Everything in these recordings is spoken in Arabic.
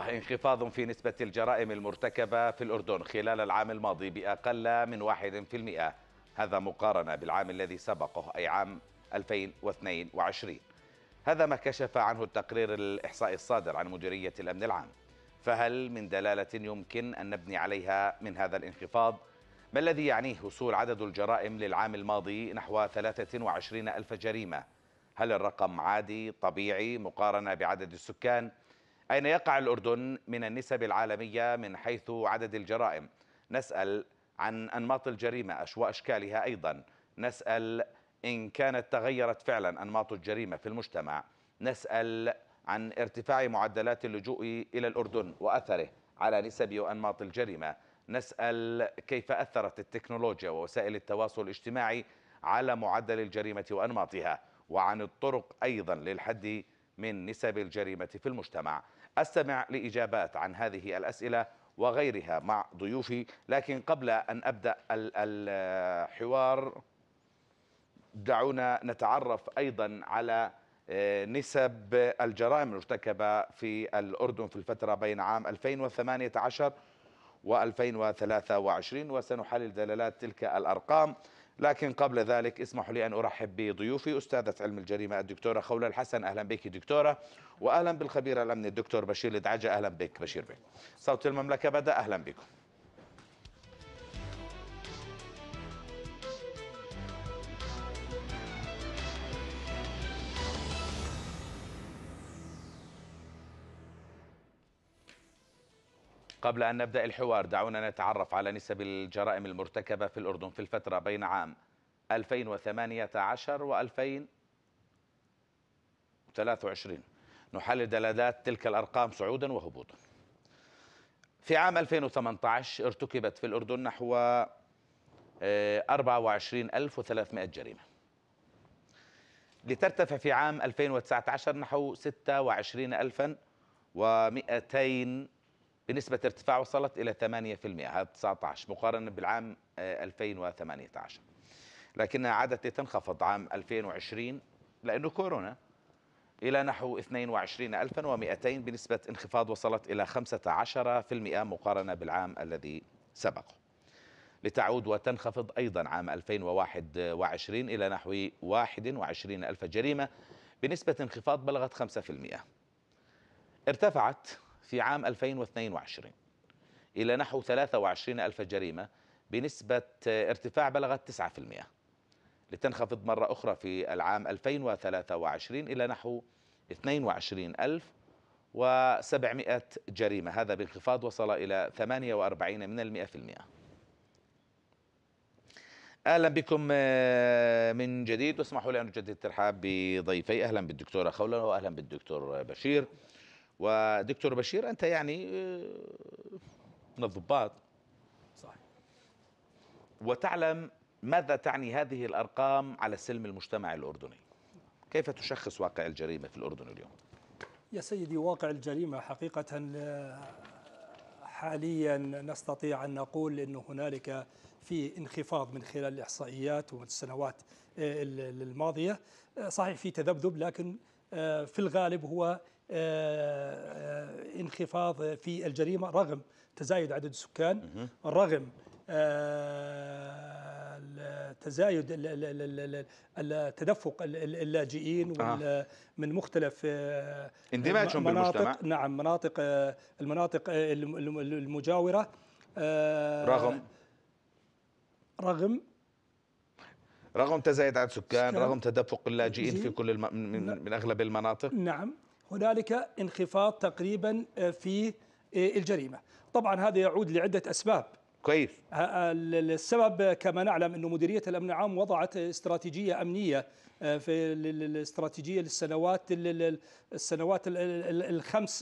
انخفاض في نسبة الجرائم المرتكبة في الأردن خلال العام الماضي بأقل من واحد في المئة هذا مقارنة بالعام الذي سبقه أي عام 2022 هذا ما كشف عنه التقرير الإحصائي الصادر عن مديرية الأمن العام فهل من دلالة يمكن أن نبني عليها من هذا الانخفاض؟ ما الذي يعنيه وصول عدد الجرائم للعام الماضي نحو 23 ألف جريمة؟ هل الرقم عادي طبيعي مقارنة بعدد السكان؟ أين يقع الأردن من النسب العالمية من حيث عدد الجرائم؟ نسأل عن أنماط الجريمة وأشكالها أيضا. نسأل إن كانت تغيرت فعلا أنماط الجريمة في المجتمع. نسأل عن ارتفاع معدلات اللجوء إلى الأردن وأثره على نسب وأنماط الجريمة. نسأل كيف أثرت التكنولوجيا ووسائل التواصل الاجتماعي على معدل الجريمة وأنماطها وعن الطرق أيضا للحد من نسب الجريمة في المجتمع. أستمع لإجابات عن هذه الأسئلة وغيرها مع ضيوفي. لكن قبل أن أبدأ الحوار دعونا نتعرف أيضا على آه، نسب الجرائم المرتكبة في الأردن في الفترة بين عام 2018 و2023 وسنحلل دلالات تلك الأرقام. لكن قبل ذلك اسمحوا لي أن أرحب بضيوفي أستاذة علم الجريمة الدكتورة خولة الحسن. أهلا بك دكتورة وأهلا بالخبير الأمني الدكتور بشير الدعجة. أهلا بك بشير بك صوت المملكة بدأ. أهلا بكم. قبل أن نبدأ الحوار دعونا نتعرف على نسب الجرائم المرتكبة في الأردن في الفترة بين عام 2018 و 2023 نحلل دلالات تلك الأرقام صعودا وهبوطا. في عام 2018 ارتكبت في الأردن نحو 24300 آه، جريمة. لترتفع في عام 2019 نحو 26200 بنسبة ارتفاع وصلت إلى 8% هذا 19 مقارنة بالعام 2018 آه، لكنها عادت لتنخفض عام 2020 لأنه كورونا إلى نحو 22200 بنسبة انخفاض وصلت إلى 15% مقارنة بالعام الذي سبقه. لتعود وتنخفض أيضا عام 2021 إلى نحو 21 ألف جريمة بنسبة انخفاض بلغت 5% ارتفعت في عام 2022 إلى نحو 23 ألف جريمة بنسبة ارتفاع بلغت 9% لتنخفض مرة أخرى في العام 2023 إلى نحو 22 ألف و700 جريمة. هذا بانخفاض وصل إلى 48 من المئة في المئة. أهلا بكم آه، من جديد. واسمحوا لي أن أجدد الترحاب بضيفي. أهلا بالدكتورة خولة واهلا بالدكتور بشير. ودكتور بشير أنت يعني آه، من الضباط. صحيح. وتعلم ماذا تعني هذه الأرقام على سلم المجتمع الأردني؟ كيف تشخص واقع الجريمة في الأردن اليوم؟ يا سيدي واقع الجريمة حقيقة آه، حاليا نستطيع أن نقول أن هنالك في انخفاض من خلال الإحصائيات والسنوات آه، الماضية. صحيح في تذبذب لكن في الغالب هو انخفاض في الجريمة رغم تزايد عدد السكان رغم آه، تزايد التدفق اللاجئين من مختلف اندماجهم بالمجتمع. نعم مناطق المناطق المجاورة رغم. رغم. رغم تزايد عدد سكان. رغم تدفق اللاجئين في كل الم... من, من أغلب المناطق. نعم. هنالك انخفاض تقريبا آه، في آه، الجريمة. طبعا هذا يعود لعدة أسباب. كويس. السبب كما نعلم أنه مديرية الأمن العام وضعت استراتيجية أمنية آه، في الاستراتيجيه للسنوات السنوات الخمس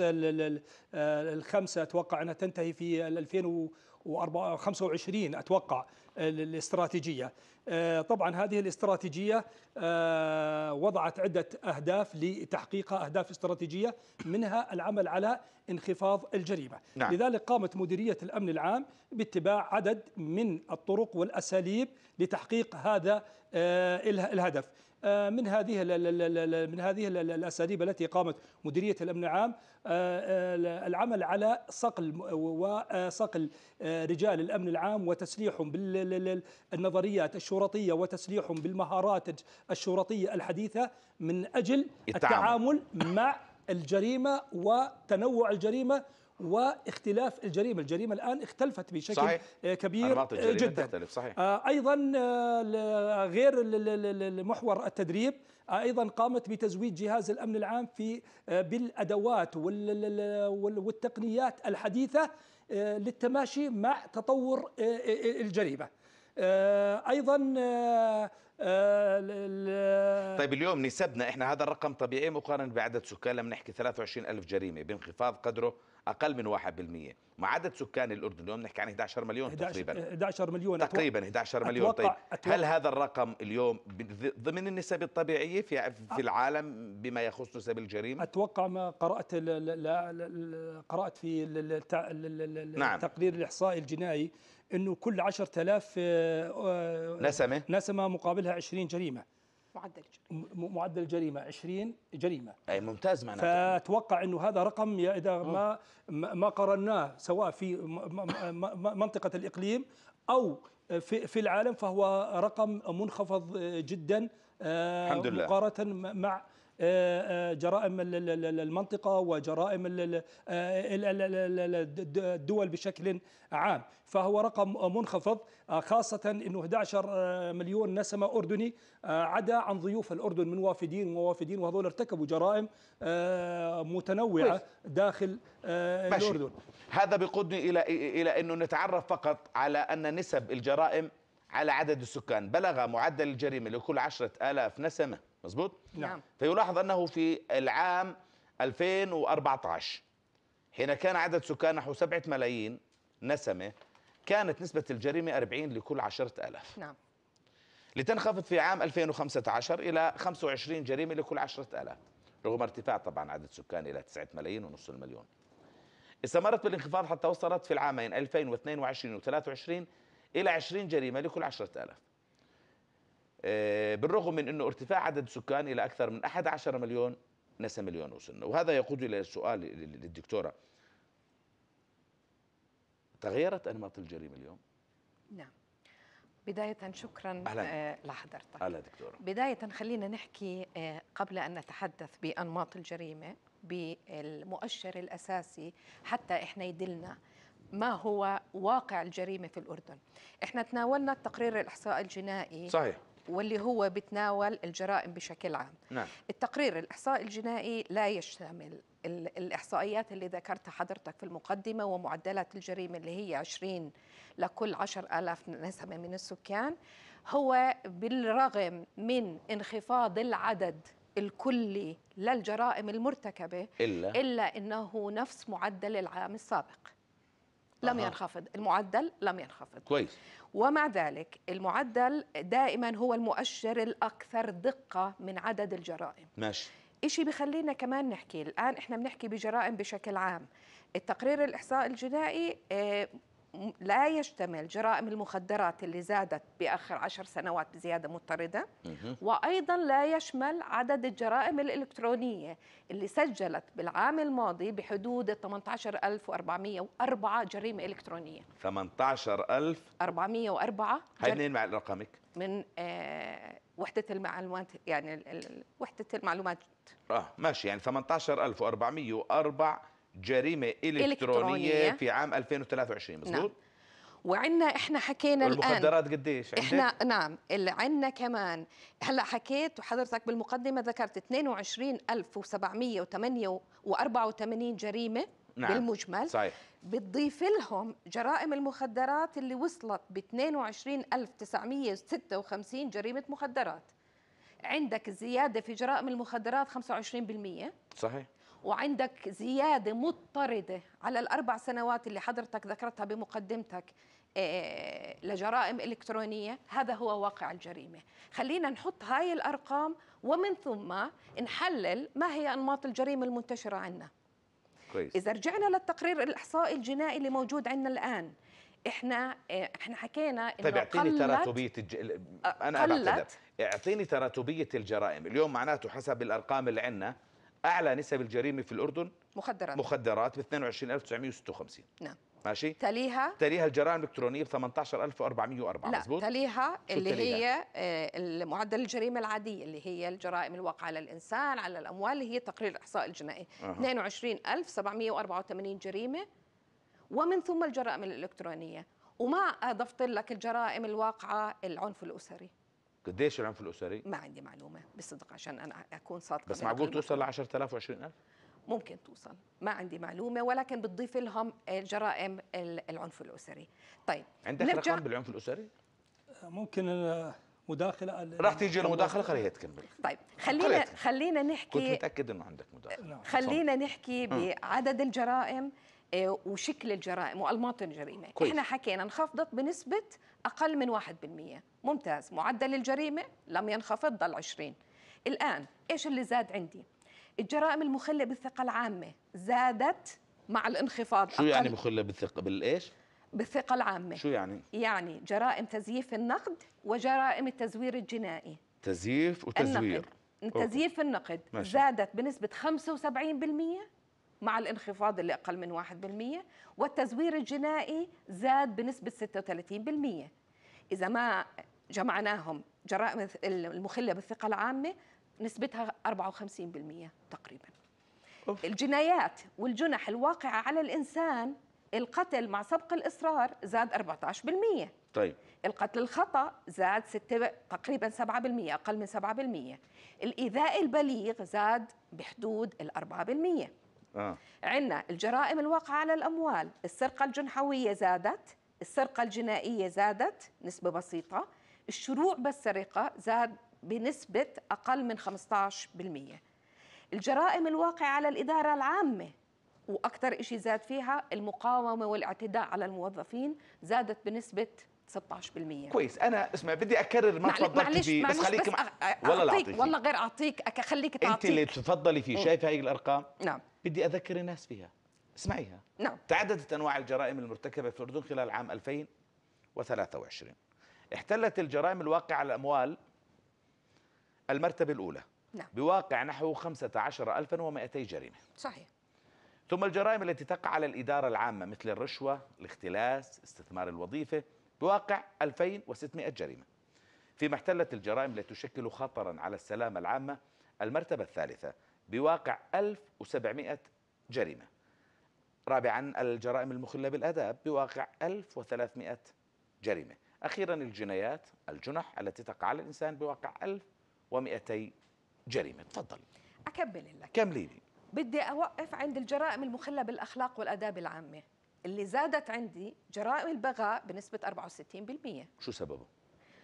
الخمسه أتوقع أنها تنتهي في 2025 أتوقع. الاستراتيجية. آه، طبعا هذه الاستراتيجية آه، وضعت عدة أهداف لتحقيق أهداف استراتيجية منها العمل على انخفاض الجريمة. نعم. لذلك قامت مديرية الأمن العام باتباع عدد من الطرق والأساليب لتحقيق هذا الهدف. آه، من هذه من هذه الأساليب التي قامت مديرية الامن العام العمل على صقل وصقل رجال الأمن العام وتسليحهم بالنظريات الشرطية وتسليحهم بالمهارات الشرطية الحديثة من أجل التعامل مع الجريمة وتنوع الجريمة واختلاف الجريمة، الجريمة الآن اختلفت بشكل صحيح. كبير جدا تختلف صحيح. آه، أيضا آه، غير محور التدريب آه، أيضا قامت بتزويد جهاز الأمن العام في بالأدوات والتقنيات الحديثة للتماشي مع تطور الجريمة أيضا طيب اليوم نسبنا إحنا هذا الرقم طبيعي مقارنة بعدد سكان لما نحكي 23 ألف جريمة بانخفاض قدره أقل من 1% مع عدد سكان الأردن اليوم نحكي عن 11 مليون 11 تقريبا. 11 مليون. تقريبا 11 مليون. طيب أتوقع هل هذا الرقم اليوم ضمن النسب الطبيعية في في العالم بما يخص نسب الجريمة؟ أتوقع ما قرأت قرأت في نعم. التقرير الإحصائي الجنائي إنه كل 10000 آه، نسمة. نسمة مقابلها 20 جريمة. معدل معدل الجريمه 20 جريمة. أي ممتاز معناته. فأتوقع إنه هذا رقم إذا ما ما قارناه سواء في منطقة الإقليم أو في في العالم فهو رقم منخفض جدا آه، الحمد لله. مقارنة مع آه، جرائم المنطقة وجرائم الدول بشكل عام. فهو رقم منخفض آه، خاصة أنه 11 آه، مليون نسمة أردني آه، عدا عن ضيوف الأردن من وافدين ووافدين وهذول ارتكبوا جرائم متنوعة داخل ماشي. الأردن. هذا بيقودني إلى إلى أنه نتعرف فقط على أن نسب الجرائم على عدد السكان. بلغ معدل الجريمة لكل عشرة آلاف نسمة. مزبوط؟ نعم. فيلاحظ أنه في العام 2014 حين كان عدد سكان نحو 7 ملايين نسمة كانت نسبة الجريمة 40 لكل عشرة ألاف نعم. لتنخفض في عام 2015 إلى 25 جريمة لكل عشرة ألاف رغم ارتفاع طبعا عدد سكان إلى 9 ملايين ونصف المليون. استمرت بالانخفاض حتى وصلت في العامين 2022 و23 إلى 20 جريمة لكل عشرة ألاف آه، بالرغم من أنه ارتفاع عدد السكان إلى أكثر من 11 مليون نسى مليون وصلنا وهذا يقود إلى السؤال للدكتورة. تغيرت أنماط الجريمة اليوم؟ نعم. بداية شكرا أهلا. آه، لحضرتك. أهلا دكتورة. بداية خلينا نحكي آه، قبل أن نتحدث بأنماط الجريمة بالمؤشر الأساسي حتى إحنا يدلنا ما هو واقع الجريمة في الأردن. إحنا تناولنا التقرير الإحصاء الجنائي. صحيح. واللي هو بتناول الجرائم بشكل عام نعم. التقرير الإحصاء الجنائي لا يشتمل الإحصائيات اللي ذكرتها حضرتك في المقدمة ومعدلات الجريمة اللي هي 20 لكل 10 ألاف نسمة من السكان هو بالرغم من انخفاض العدد الكلي للجرائم المرتكبة إلا, إلا أنه نفس معدل العام السابق لم أه. ينخفض المعدل لم ينخفض. كويس. ومع ذلك المعدل دائما هو المؤشر الأكثر دقة من عدد الجرائم. ماشي. إشي بخلينا كمان نحكي الآن إحنا بنحكي بجرائم بشكل عام. التقرير الإحصاء الجنائي آه، لا يشتمل جرائم المخدرات اللي زادت بآخر عشر سنوات بزيادة مضطردة وأيضا لا يشمل عدد الجرائم الإلكترونية اللي سجلت بالعام الماضي بحدود 18404 جريمة إلكترونية. 18404 هاي منين مع رقمك؟ من آه وحدة المعلومات يعني وحدة المعلومات. آه ماشي يعني 18404 جريمة إلكترونية, إلكترونية. في عام 2023 مزبوط؟ نعم. وعندنا إحنا حكينا الآن. المخدرات قديش؟ إحنا نعم. اللي عندنا كمان. هلأ حكيت وحضرتك بالمقدمة ذكرت 22784 جريمة نعم. بالمجمل. صحيح. بتضيف لهم جرائم المخدرات اللي وصلت ب 22956 جريمة مخدرات. عندك زيادة في جرائم المخدرات 25% صحيح. وعندك زيادة مضطردة على الأربع سنوات اللي حضرتك ذكرتها بمقدمتك آه، لجرائم إلكترونية هذا هو واقع الجريمة خلينا نحط هاي الأرقام ومن ثم نحلل ما هي أنماط الجريمة المنتشرة عندنا كويس. إذا رجعنا للتقرير الإحصائي الجنائي اللي موجود عندنا الآن إحنا آه، إحنا حكينا إنه طيب اعطيني تراتبية الج... أنا قلت. اعطيني تراتبية الجرائم اليوم معناته حسب الأرقام اللي عندنا أعلى نسب الجريمة في الأردن؟ مخدرات. مخدرات ب 22956 نعم. ماشي؟ تليها؟ تليها الجرائم الإلكترونية ب 18404 لا مزبوط تليها اللي تليها؟ هي آه، معدل الجريمة العادية اللي هي الجرائم الواقعة على الإنسان على الأموال اللي هي تقرير الاحصاء الجنائي. أها. 22784 جريمة. ومن ثم الجرائم الإلكترونية. وما أضفت لك الجرائم الواقعة العنف الأسري. قديش العنف الأسري؟ ما عندي معلومة بصدق عشان أنا أكون صادقة بس معقول توصل ل المقولة. 10000 و20000 ممكن توصل. ما عندي معلومة ولكن بتضيف لهم الجرائم ال- العنف الأسري. طيب عندك نرجع- رقم بالعنف الأسري؟ ممكن آه، مداخلة راح تيجي المداخلة خليها تكمل طيب خلينا قلت. خلينا كنت نحكي متأكد إنه عندك مداخلة. نعم. خلينا نحكي بعدد الجرائم آه، وشكل الجرائم وأنماط الجريمة. كويس. إحنا حكينا انخفضت بنسبة أقل من 1% ممتاز. معدل الجريمة لم ينخفض ضل 20 الآن إيش اللي زاد عندي؟ الجرائم المخلة بالثقة العامة زادت مع الانخفاض شو يعني أقل. مخلة بالثقة؟ بالإيش؟ بالثقة العامة. شو يعني؟ يعني جرائم تزييف النقد وجرائم التزوير الجنائي. تزييف وتزوير. النقد. تزييف النقد ماشي. زادت بنسبة 75% مع الانخفاض اللي أقل من 1% والتزوير الجنائي زاد بنسبة 36% إذا ما جمعناهم جرائم المخلة بالثقة العامة نسبتها 54% تقريبا. أوف. الجنايات والجنح الواقعة على الإنسان القتل مع سبق الإصرار زاد 14% طيب. القتل الخطأ زاد ستة تقريبا 7% أقل من 7% الإيذاء البليغ زاد بحدود ال 4% آه. عندنا الجرائم الواقعة على الأموال السرقة الجنحوية زادت السرقة الجنائية زادت نسبة بسيطة الشروع بالسرقة زاد بنسبة أقل من 15% الجرائم الواقعة على الإدارة العامة وأكثر شيء زاد فيها المقاومة والإعتداء على الموظفين زادت بنسبة 16% كويس. أنا اسمع بدي أكرر ما تفضلت فيه معلش بس خليك بس مع... والله لا أعطيك اعطيك والله غير أعطيك أك- خليك تعطيك أنت اللي تفضلي فيه. شايفه هاي الأرقام؟ نعم. بدي أذكر الناس فيها. اسمعيها. نعم. تعددت أنواع الجرائم المرتكبة في الأردن خلال عام 2023 احتلت الجرائم الواقعة على الأموال المرتبة الأولى. نعم. بواقع نحو 15200 جريمة. صحيح. ثم الجرائم التي تقع على الإدارة العامة مثل الرشوة الاختلاس استثمار الوظيفة بواقع 2600 جريمة. فيما احتلت الجرائم التي تشكل خطرا على السلامة العامة المرتبة الثالثة بواقع 1700 جريمة. رابعا الجرائم المخلة بالآداب بواقع 1300 جريمة. أخيرا الجنايات الجنح التي تقع على الإنسان بواقع 1200 جريمة. تفضل. أكمل لك. كملي لي. بدي أوقف عند الجرائم المخلة بالأخلاق والآداب العامة. اللي زادت عندي جرائم البغاء بنسبة 64% شو سببه؟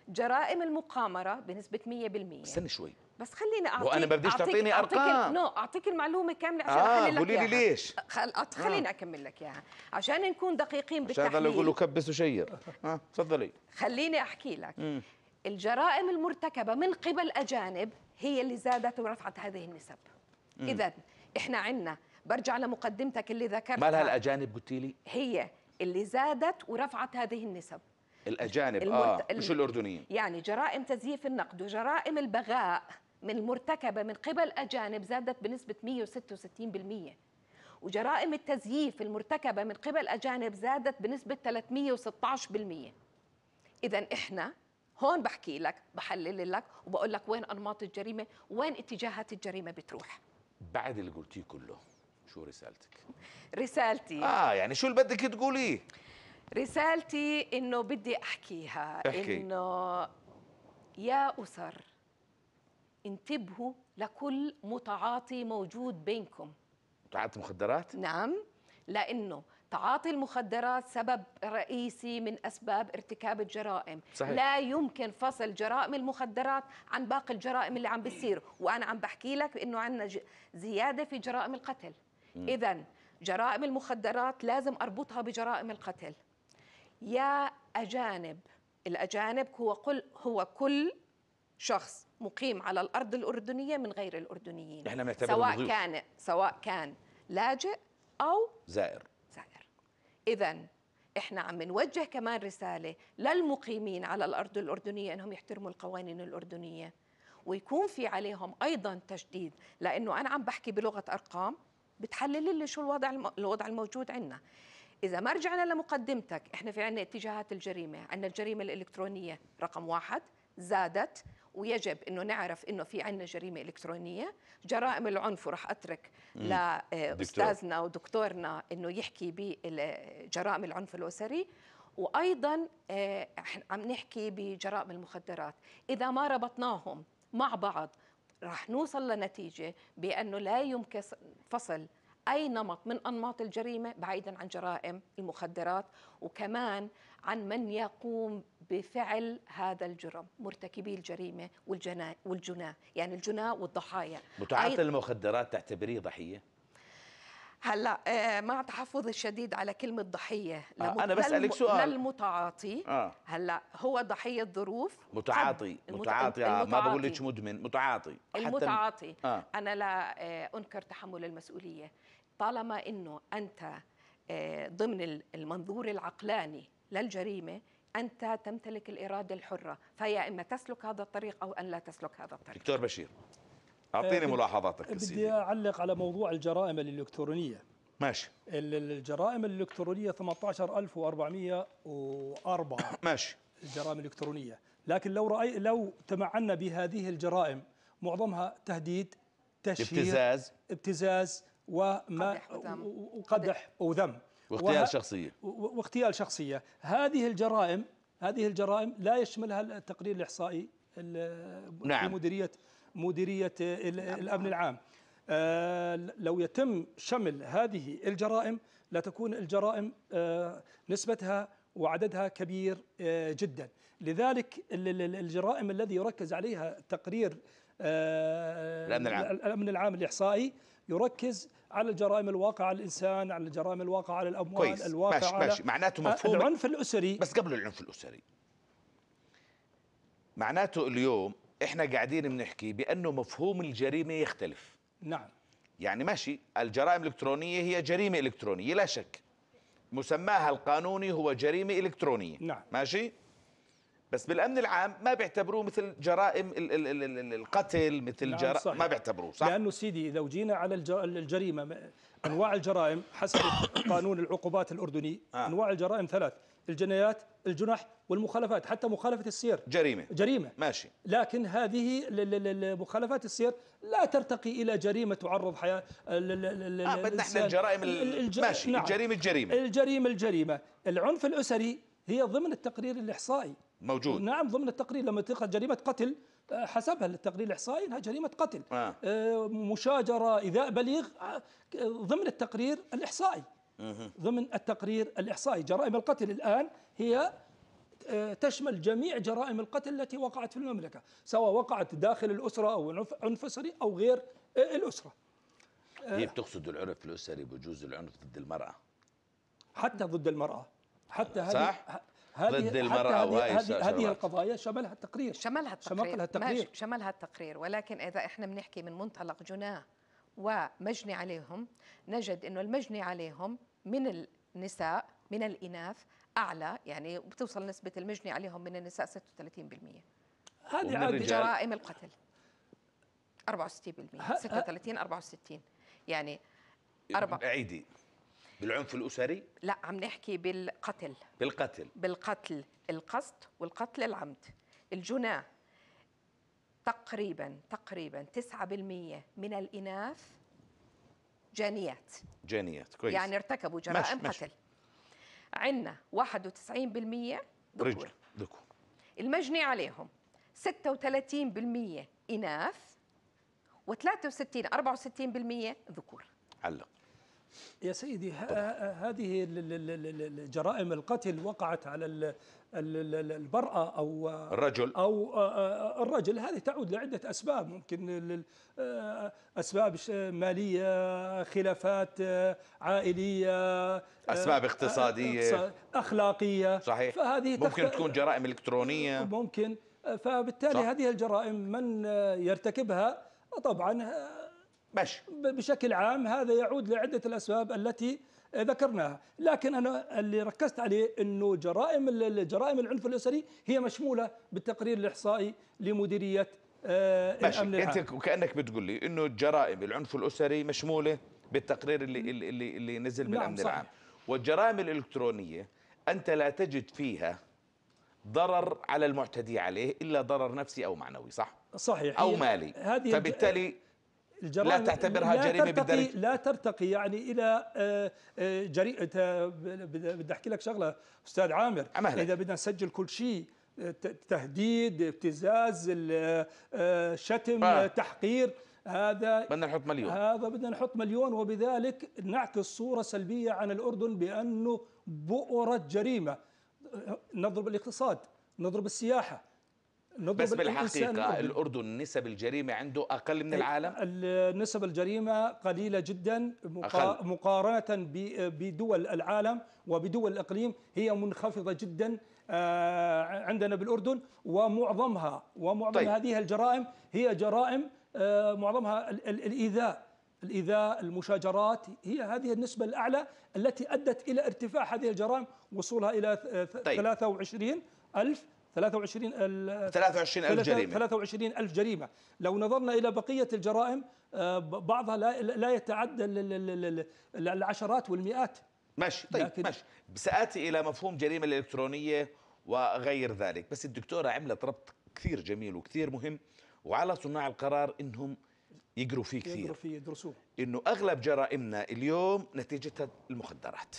جرائم المقامرة بنسبة 100% استني شوي. بس خليني هو أعطيك أنا ما بديش تعطيني أرقام. نو أعطيك المعلومة كاملة عشان آه أحلل لك قولي لي. ليش. خل... خليني أكمل لك إياها. عشان نكون دقيقين عشان هذا اللي يقولوا بالتحليل كبس وشير. آه تفضلي. خليني أحكي لك. مم. الجرائم المرتكبة من قبل أجانب هي اللي زادت ورفعت هذه النسب. إذا إحنا عندنا برجع لمقدمتك اللي ذكرتها. مالها الاجانب قلتي لي؟ هي اللي زادت ورفعت هذه النسب. الأجانب المرت- آه. مش الأردنيين؟ يعني جرائم تزييف النقد وجرائم البغاء من المرتكبة من قبل أجانب زادت بنسبة 166% وجرائم التزييف المرتكبة من قبل أجانب زادت بنسبة 316% إذا إحنا هون بحكي لك بحلل لك وبقول لك وين أنماط الجريمة وين اتجاهات الجريمة بتروح. بعد اللي قلتيه كله. شو رسالتك؟ رسالتي. آه يعني شو اللي بدك تقوليه؟ رسالتي إنه بدي أحكيها. احكي. إنه يا أسر انتبهوا لكل متعاطي موجود بينكم. تعاطي مخدرات؟ نعم لأنه تعاطي المخدرات سبب رئيسي من أسباب ارتكاب الجرائم. صحيح. لا يمكن فصل جرائم المخدرات عن باقي الجرائم اللي عم بتصير. وأنا عم بحكي لك انه عندنا زيادة في جرائم القتل. اذا جرائم المخدرات لازم أربطها بجرائم القتل. يا أجانب الأجانب هو كل هو كل شخص مقيم على الأرض الأردنية من غير الأردنيين. إحنا بنعتبرهم سواء. كان سواء كان لاجئ أو زائر. زائر. اذا إحنا عم نوجه كمان رسالة للمقيمين على الأرض الأردنية إنهم يحترموا القوانين الأردنية ويكون في عليهم أيضا تشديد لأنه أنا عم بحكي بلغة أرقام بتحلل لي شو الوضع الوضع الموجود عندنا. إذا ما رجعنا لمقدمتك إحنا في عندنا اتجاهات الجريمة. عندنا الجريمة الإلكترونية رقم واحد زادت ويجب إنه نعرف إنه في عندنا جريمة إلكترونية. جرائم العنف وراح أترك لاستاذنا ودكتورنا إنه يحكي بجرائم العنف الأسري. وأيضا آه، عم نحكي بجرائم المخدرات. إذا ما ربطناهم مع بعض راح نوصل لنتيجة بأنه لا يمكن فصل أي نمط من أنماط الجريمة بعيدا عن جرائم المخدرات وكمان عن من يقوم بفعل هذا الجرم مرتكبي الجريمة والجناء والجناة يعني الجناة والضحايا. متعاطي المخدرات تعتبريه ضحية؟ هلأ آه مع تحفظي الشديد على كلمة ضحية آه أنا بسألك سؤال. للمتعاطي. آه. هلأ هو ضحية ظروف متعاطي متعاطي آه ما بقول لك مدمن متعاطي. المتعاطي. آه. أنا لا آه أنكر تحمل المسؤولية. طالما إنه أنت آه ضمن المنظور العقلاني للجريمة أنت تمتلك الإرادة الحرة فيا إما تسلك هذا الطريق أو أن لا تسلك هذا الطريق. دكتور بشير. أعطيني آه، ملاحظاتك بدي أعلق على موضوع الجرائم الإلكترونية. ماشي. الجرائم الإلكترونية 18404 ماشي. الجرائم الإلكترونية. لكن لو رأي لو تمعنا بهذه الجرائم معظمها تهديد تشهير ابتزاز. ابتزاز وما وقدح وذم. واغتيال شخصية. واغتيال شخصية. هذه الجرائم هذه الجرائم لا يشملها التقرير الإحصائي نعم. في مديرية مديرية الأمن العام. آه، لو يتم شمل هذه الجرائم لتكون الجرائم آه، نسبتها وعددها كبير آه، جدا. لذلك الجرائم الذي يركز عليها تقرير الأمن العام. الأمن العام الإحصائي يركز على الجرائم الواقعة على الإنسان على الجرائم الواقعة على الأموال كويس. الواقعة ماشي على ماشي. معناته مفهوم. العنف الأسري. بس قبل العنف الأسري معناته اليوم إحنا قاعدين بنحكي بأنه مفهوم الجريمة يختلف. نعم. يعني ماشي الجرائم الإلكترونية هي جريمة إلكترونية لا شك. مسماها القانوني هو جريمة إلكترونية. نعم. ماشي؟ بس بالأمن العام ما بيعتبروه مثل جرائم القتل مثل نعم جرائم ما بيعتبروه صح؟ لأنه سيدي لو جينا على الجريمة أنواع الجرائم حسب قانون العقوبات الأردني آه. أنواع الجرائم ثلاث. الجنايات الجنح والمخالفات حتى مخالفة السير. جريمة. جريمة. ماشي. لكن هذه مخالفات السير لا ترتقي إلى جريمة تعرض حياة آه بدنا إحنا الجرائم الج... ماشي نعم. الجريمة الجريمة. الجريمة الجريمة. العنف الأسري هي ضمن التقرير الإحصائي. موجود. نعم ضمن التقرير. لما تاخذ جريمة قتل آه، حسبها التقرير الإحصائي إنها جريمة قتل. آه. آه مشاجرة ايذاء بليغ آه، ضمن التقرير الإحصائي. ضمن التقرير الإحصائي. جرائم القتل الآن هي تشمل جميع جرائم القتل التي وقعت في المملكة سواء وقعت داخل الأسرة أو عنف أسري أو غير الأسرة. هي بتقصد العنف الأسري بجوز العنف ضد المرأة؟ حتى ضد المرأة. حتى صح؟ ضد المرأة وهي هذه, هذه القضايا شملها التقرير. شملها التقرير. شملها التقرير. شملها التقرير. ولكن إذا إحنا بنحكي من منطلق جناه ومجني عليهم نجد إنه المجني عليهم من النساء من الإناث أعلى يعني بتوصل نسبة المجني عليهم من النساء 36% هذه عادة جرائم القتل. 64% 36 64 يعني أربعة عيدي. بالعنف الأسري؟ لا عم نحكي بالقتل. بالقتل. بالقتل. القصد والقتل العمد. الجناة تقريبا تقريبا 9% من الإناث جانيات جانيات كويس. يعني ارتكبوا جرائم قتل. عندنا 91% ذكور رجل ذكور المجني عليهم 36% إناث و63 64% ذكور. علق. يا سيدي هذه جرائم القتل وقعت على المرأة أو الرجل. أو الرجل هذه تعود لعدة أسباب. ممكن أسباب مالية خلافات عائلية أسباب اقتصادية. أخلاقية. صحيح. فهذه ممكن تكون جرائم إلكترونية. ممكن. فبالتالي صح. هذه الجرائم من يرتكبها؟ طبعا ماشي بشكل عام هذا يعود لعدة الأسباب التي ذكرناها. لكن أنا اللي ركزت عليه إنه جرائم جرائم العنف الأسري هي مشمولة بالتقرير الإحصائي لمديرية آه الأمن العام. أنت وكانك بتقول لي إنه جرائم العنف الأسري مشمولة بالتقرير اللي اللي اللي نزل بالأمن نعم العام. والجرائم الإلكترونية أنت لا تجد فيها ضرر على المعتدي عليه إلا ضرر نفسي أو معنوي صح؟ صحيح. أو مالي. هذه فبالتالي لا تعتبرها لا جريمة بالدرجه لا ترتقي يعني إلى آه، آه، جريمه بدي أحكي لك شغلة أستاذ عامر أمهلك. إذا بدنا نسجل كل شيء تهديد ابتزاز شتم آه. تحقير هذا بدنا نحط مليون هذا بدنا نحط مليون وبذلك نعكس صورة سلبية عن الأردن بأنه بؤرة جريمة نضرب الاقتصاد نضرب السياحة نضرب بس بالحقيقة الأردن. نسب الجريمة عنده أقل من العالم؟ نسب الجريمة قليلة جدا أقل. مقارنة بدول العالم وبدول الإقليم هي منخفضة جدا آه، عندنا بالأردن ومعظمها ومعظم طيب. هذه الجرائم هي جرائم آه، معظمها الإيذاء الإيذاء المشاجرات هي هذه النسبة الأعلى التي أدت إلى ارتفاع هذه الجرائم وصولها إلى طيب. 23 ألف 23 23 ألف جريمة. 23 ألف جريمة. لو نظرنا إلى بقية الجرائم آه، بعضها لا, لا يتعدى العشرات والمئات. ماشي طيب لكن ماشي. سآتي إلى مفهوم جريمة الإلكترونية وغير ذلك. بس الدكتورة عملت ربط كثير جميل وكثير مهم وعلى صناع القرار إنهم يقروا فيه كثير. يقروا فيه يدرسوه. إنه أغلب جرائمنا اليوم نتيجتها المخدرات.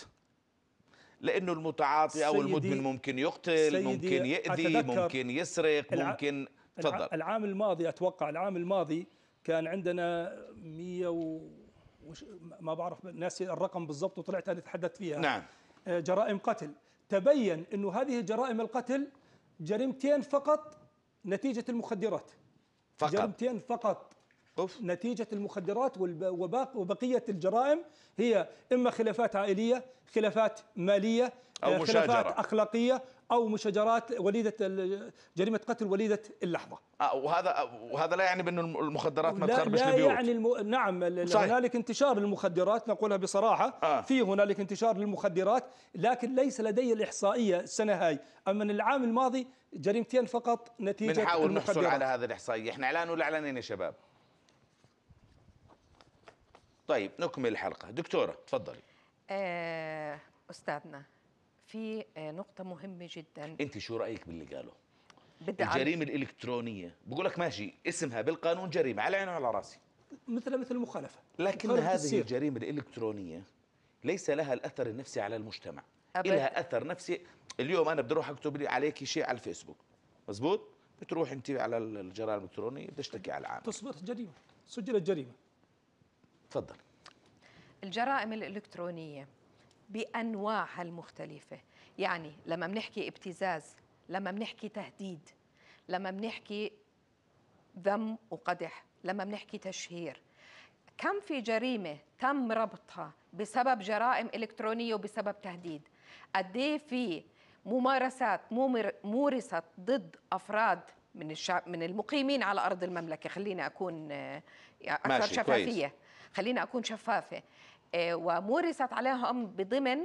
لأنه المتعاطي أو المدمن ممكن يقتل ممكن يأذي ممكن يسرق ممكن تفضل. العام الماضي أتوقع العام الماضي كان عندنا 100 و ما بعرف ناسي الرقم بالضبط وطلعت أنا أتحدث فيها. نعم. آه، جرائم قتل. تبين إنه هذه جرائم القتل جريمتين فقط نتيجة المخدرات. فقط. جريمتين فقط. أوف. نتيجة المخدرات وبقية الجرائم هي إما خلافات عائلية خلافات مالية أو خلافات مشاجرة. أخلاقية أو مشاجرات وليدة جريمة قتل وليدة اللحظة آه وهذا وهذا لا يعني بأنه المخدرات ما تخربش لا البيوت يعني الم... نعم صحيح. هنالك انتشار للمخدرات نقولها بصراحة آه. في هنالك انتشار للمخدرات لكن ليس لدي الإحصائية السنة هاي أما من العام الماضي جريمتين فقط نتيجة بنحاول نحصل على هذه الإحصائية إحنا إعلان ولا إعلانين يا شباب طيب نكمل الحلقة. دكتورة تفضلي. آه أستاذنا في آه، نقطة مهمة جدا. أنت شو رأيك باللي قاله؟ الجريمة الإلكترونية. بقول لك ماشي اسمها بالقانون جريمة على عيني وعلى رأسي. مثل مثل المخالفة. لكن هذه السير. الجريمة الإلكترونية ليس لها الأثر النفسي على المجتمع. أبد. لها أثر نفسي. اليوم أنا بدي أروح أكتب لي عليك شيء على الفيسبوك. مزبوط؟ بتروح أنت على الجرائم الإلكترونية بتشتكي على العام تصبت جريمة سجلت جريمة. تفضل. الجرائم الإلكترونية بأنواعها المختلفة. يعني لما بنحكي ابتزاز لما بنحكي تهديد لما بنحكي ذم وقدح لما بنحكي تشهير. كم في جريمة تم ربطها بسبب جرائم إلكترونية وبسبب تهديد؟ قد إيه في ممارسات مورست ضد أفراد من الشعب من المقيمين على أرض المملكة؟ خليني أكون آه، أكثر شفافية كويس. خليني أكون شفافة. آه، ومورست عليهم بضمن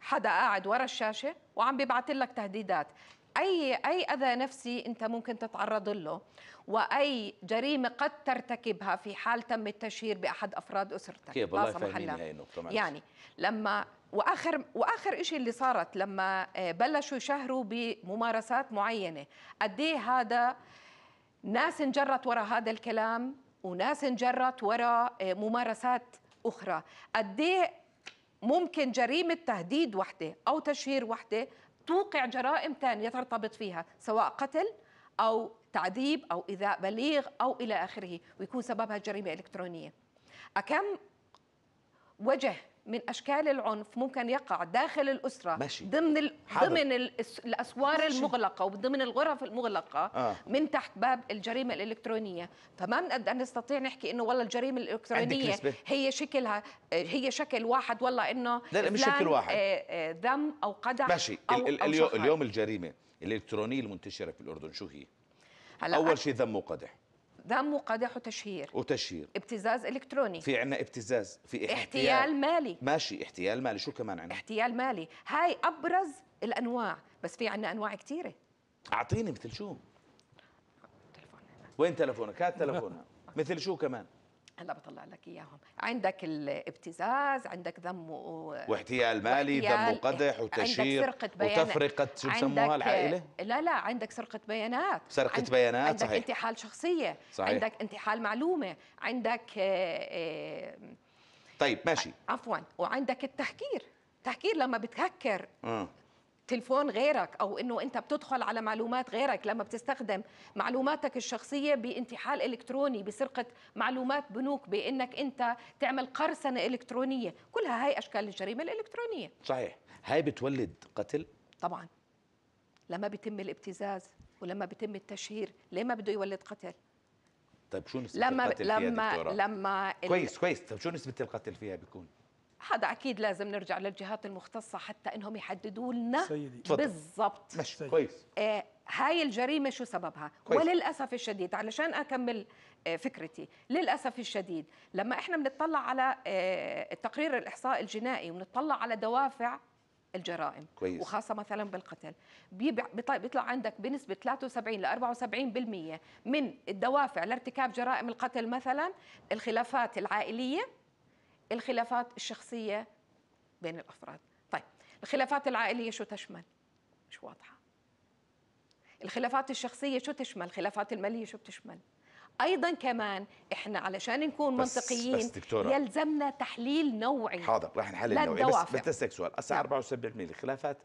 حدا قاعد ورا الشاشة وعم بيبعث لك تهديدات. أي أي أذى نفسي أنت ممكن تتعرض له وأي جريمة قد ترتكبها في حال تم التشهير بأحد أفراد أسرتك. كيف؟ الله. يفهمني هاي النقطة يعني لما وآخر وآخر شيء اللي صارت لما آه، بلشوا يشهروا بممارسات معينة. قد إيه هذا ناس انجرت وراء هذا الكلام؟ وناس انجرت وراء آه، ممارسات أخرى. قد إيه ممكن جريمة تهديد وحدة أو تشهير وحدة توقع جرائم ثانية ترتبط فيها سواء قتل أو تعذيب أو ايذاء بليغ أو إلى آخره ويكون سببها جريمة إلكترونية. أكم وجه من أشكال العنف ممكن يقع داخل الأسرة ماشي. ضمن ال... ضمن الأسوار ماشي. المغلقة وضمن الغرف المغلقة آه. من تحت باب الجريمة الإلكترونية. فما بنقدر نستطيع نحكي إنه والله الجريمة الإلكترونية هي شكلها هي شكل واحد والله إنه لا, لا مش شكل واحد. آه، آه، ذم أو قدح ماشي. أو ال ال أو اليوم الجريمة الإلكترونية المنتشرة في الأردن شو هي؟ هلأ أول شيء ذم وقدح. ذم وقدح وتشهير. وتشهير. ابتزاز إلكتروني. في عنا ابتزاز في احتيال. مالي. ماشي احتيال مالي. شو كمان عنا؟ احتيال مالي. هاي أبرز الأنواع. بس في عنا أنواع كثيره أعطيني مثل شو؟ تلفون. وين تلفونك؟ هات تلفونها. مثل شو كمان؟ هلا بطلع لك إياهم. عندك الابتزاز عندك ذم و... واحتيال مالي ذم وقدح عندك وتشهير سرقة بيانات. وتفرقة شو عندك- بسموها العائلة؟ لا لا عندك سرقة بيانات. سرقة عند- بيانات، عندك صحيح. انتحال شخصية. صحيح. عندك انتحال معلومة. عندك آه، آه، طيب ماشي. عفوا. وعندك التهكير. تهكير لما بتهكر. تلفون غيرك أو إنه أنت بتدخل على معلومات غيرك لما بتستخدم معلوماتك الشخصية بانتحال إلكتروني بسرقة معلومات بنوك بإنك أنت تعمل قرصنة إلكترونية. كلها هاي أشكال الجريمة الإلكترونية. صحيح. هاي بتولد قتل؟ طبعا. لما بيتم الابتزاز ولما بيتم التشهير ليه ما بده يولد قتل؟ طيب شو نسبة لما القتل فيها لما دكتورة؟ لما كويس كويس. طيب شو نسبة القتل فيها بيكون؟ هذا أكيد لازم نرجع للجهات المختصة حتى إنهم يحددوا لنا. بالضبط ماشي. كويس آه، هاي الجريمة شو سببها؟ كويس. وللأسف الشديد علشان أكمل آه، فكرتي للأسف الشديد لما إحنا بنطلع على آه، التقرير الإحصاء الجنائي ونطلع على دوافع الجرائم كويس. وخاصة مثلا بالقتل بيطلع, عندك بنسبة 73 ل 74% من الدوافع لارتكاب جرائم القتل مثلا الخلافات العائلية الخلافات الشخصية بين الأفراد. طيب الخلافات العائلية شو تشمل؟ مش واضحة. الخلافات الشخصية شو تشمل؟ الخلافات المالية شو بتشمل؟ أيضا كمان إحنا علشان نكون بس- منطقيين بس دكتورة. يلزمنا تحليل نوعي. حاضر راح نحلل النوعية بس أسألك سؤال. نعم. 74% الخلافات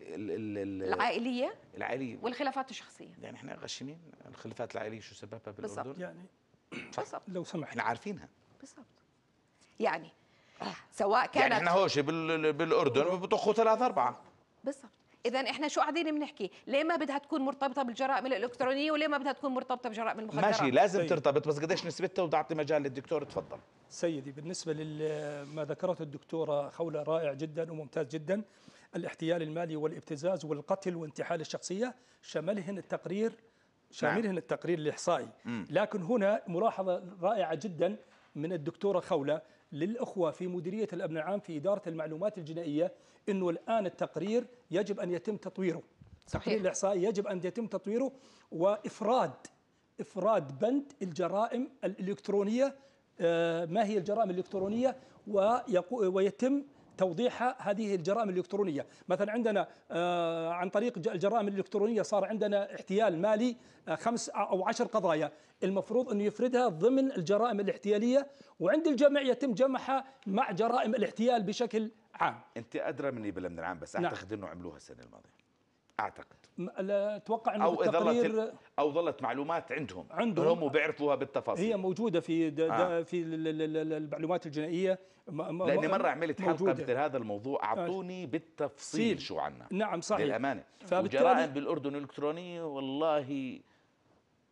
ال ال ال العائلية العائلية. والخلافات الشخصية. يعني إحنا غشيمين؟ الخلافات العائلية شو سببها بالضبط. بالاردن؟ يعني بالضبط لو سمحت. إحنا عارفينها. بالضبط. يعني. سواء كانت يعني إحنا هوش بال بالأردن بطخوا ثلاثة أربعة. بالضبط. اذا إحنا شو قاعدين بنحكي؟ ليه ما بدها تكون مرتبطة بالجرائم الإلكترونية وليه ما بدها تكون مرتبطة بجرائم المخدرات؟ ماشي لازم طيب. ترتبط بس قديش نسبتها وبدي اعطي مجال للدكتور؟ تفضل. سيدي بالنسبة لما ذكرته الدكتورة خولة رائع جدا وممتاز جدا الاحتيال المالي والابتزاز والقتل وانتحال الشخصية شملهن التقرير شاملهن التقرير الإحصائي. لكن هنا ملاحظة رائعة جدا من الدكتورة خولة. للأخوة في مديرية الأمن العام في إدارة المعلومات الجنائية أنه الآن التقرير يجب أن يتم تطويره صحيح. التقرير الإحصائي يجب أن يتم تطويره وإفراد إفراد بند الجرائم الإلكترونية آه، ما هي الجرائم الإلكترونية ويتم توضيحها هذه الجرائم الإلكترونية. مثلا عندنا آه، عن طريق الجرائم الإلكترونية صار عندنا احتيال مالي آه، خمس أو عشر قضايا. المفروض أنه يفردها ضمن الجرائم الاحتيالية وعند الجمع يتم جمعها مع جرائم الاحتيال بشكل عام. أنت أدرى مني بالامن العام بس نعم. اعتقد إنه عملوها السنة الماضية. أعتقد. م- لا، أتوقع أنه أو ظلت أو ظلت معلومات عندهم. عندهم. هم وبيعرفوها بالتفاصيل. هي موجودة في آه. في ال- ال- ال- المعلومات الجنائية. لأني مرة عملت حلقة موجودة. مثل هذا الموضوع. أعطوني بالتفصيل. شو عنا نعم صحيح. للأمانة. فبالتالي- وجرائم بالأردن الإلكترونية والله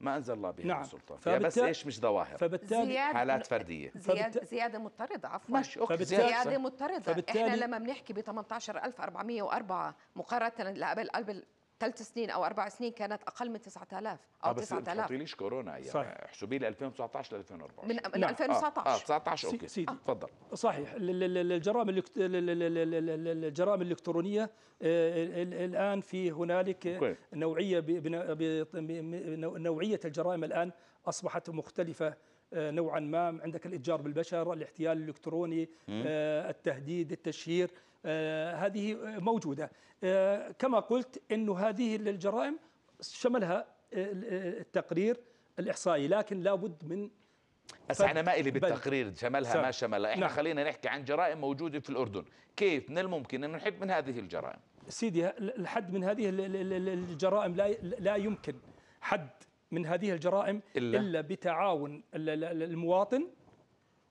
ما أنزل الله بها نعم. سلطان هي بس إيش مش ظواهر؟ فبالتالي زيادة حالات فردية. زيادة, فبالت- زيادة مضطردة عفوا. ماشي أوكي فبالتالي- زيادة. زيادة مضطردة. فبالتالي- إحنا لما بنحكي ب 18404 مقارنة قبل قبل ثلاث سنين أو أربع سنين كانت أقل من 9000 آه أو بس ما 9000 تحطيليش كورونا أيام صحيح. احسبي لي 2019 ل 2024 من من نعم. آه 2019 19 أوكي. سيدي. تفضل. صحيح. ال- ال- ال- الجرائم الإلكت- ال- ال- ال- ال- ال- الجرائم الإلكترونية آه، ال- ال- الآن في هنالك. نوعية نوعية الجرائم الآن أصبحت مختلفة آه، نوعا ما. عندك الإتجار بالبشر الاحتيال الإلكتروني آه، التهديد التشهير. آه، هذه موجودة آه، كما قلت إنه هذه الجرائم شملها آه، التقرير الإحصائي لكن لابد من بس أنا ما إلي بل- بالتقرير شملها ما. شملها إحنا نعم. خلينا نحكي عن جرائم موجودة في الأردن كيف من الممكن ان نحد من هذه الجرائم سيدي الحد من هذه ال- ال- ال- الجرائم لا لا يمكن حد من هذه الجرائم؟ إلا, إلا بتعاون ال- ال- المواطن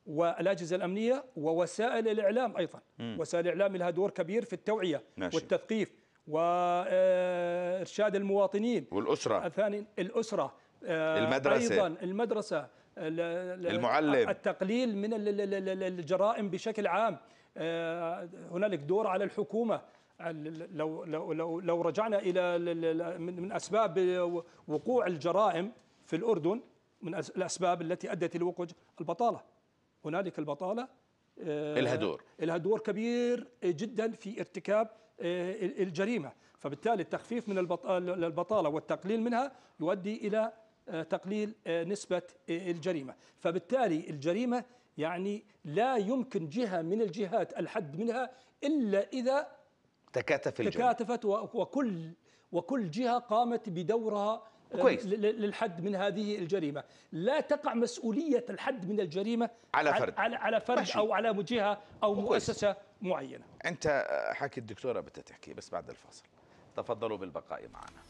والأجهزة الأمنية ووسائل الإعلام أيضا. وسائل الإعلام لها دور كبير في التوعية ماشي. والتثقيف وارشاد المواطنين. والأسرة. الثاني الأسرة. آه، المدرسة. أيضا المدرسة. ال- ال- المعلم. التقليل من ال- ال- ال- الجرائم بشكل عام. آه، هنالك دور على الحكومة. ال- لو لو لو لو رجعنا إلى ال- ال- من من أسباب وقوع الجرائم في الأردن من الأسباب التي أدت إلى وقوع البطالة. هنالك البطالة لها دور لها دور كبير جدا في ارتكاب الجريمة. فبالتالي التخفيف من البطالة والتقليل منها يؤدي إلى تقليل نسبة الجريمة. فبالتالي الجريمة يعني لا يمكن جهة من الجهات الحد منها إلا إذا تكاتف. تكاتفت وكل وكل جهة قامت بدورها كويس. للحد من هذه الجريمة لا تقع مسؤولية الحد من الجريمة على فرد على على فرد ماشي. أو على جهه أو كويس. مؤسسة معينة أنت حكي الدكتورة بدها تحكي بس بعد الفاصل تفضلوا بالبقاء معنا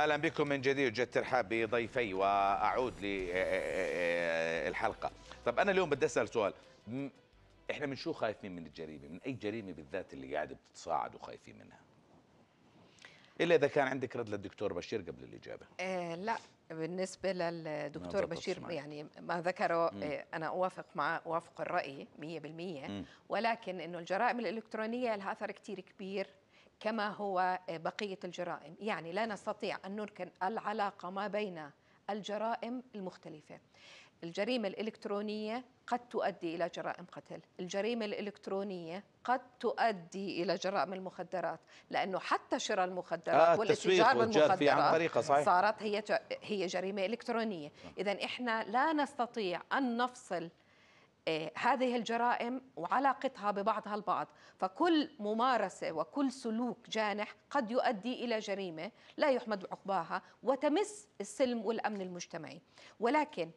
أهلا بكم من جديد جد ترحاب بضيفي وأعود للحلقة. طب أنا اليوم بدي أسأل سؤال. إحنا من شو خايفين من الجريمة؟ من أي جريمة بالذات اللي قاعدة بتتصاعد وخايفين منها؟ إلا إذا كان عندك رد للدكتور بشير قبل الإجابة. آه لا بالنسبة للدكتور بشير معي. يعني ما ذكره آه أنا أوافق مع أوافق الرأي 100% مم. ولكن إنه الجرائم الإلكترونية لها أثر كتير كبير كما هو آه، بقية الجرائم. يعني لا نستطيع أن نركن العلاقة ما بين الجرائم المختلفة. الجريمة الإلكترونية قد تؤدي إلى جرائم قتل. الجريمة الإلكترونية قد تؤدي إلى جرائم المخدرات لأنه حتى شراء المخدرات آه التسويق والاتجار والتجار فيه عن بالمخدرات طريقه صحيح. صارت هي هي جريمة إلكترونية. اذا إحنا لا نستطيع أن نفصل هذه الجرائم وعلاقتها ببعضها البعض. فكل ممارسة وكل سلوك جانح قد يؤدي إلى جريمة لا يحمد عقباها وتمس السلم والأمن المجتمعي. ولكن